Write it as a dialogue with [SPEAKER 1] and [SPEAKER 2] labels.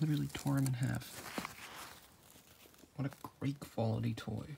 [SPEAKER 1] literally tore him in half. What a great quality toy.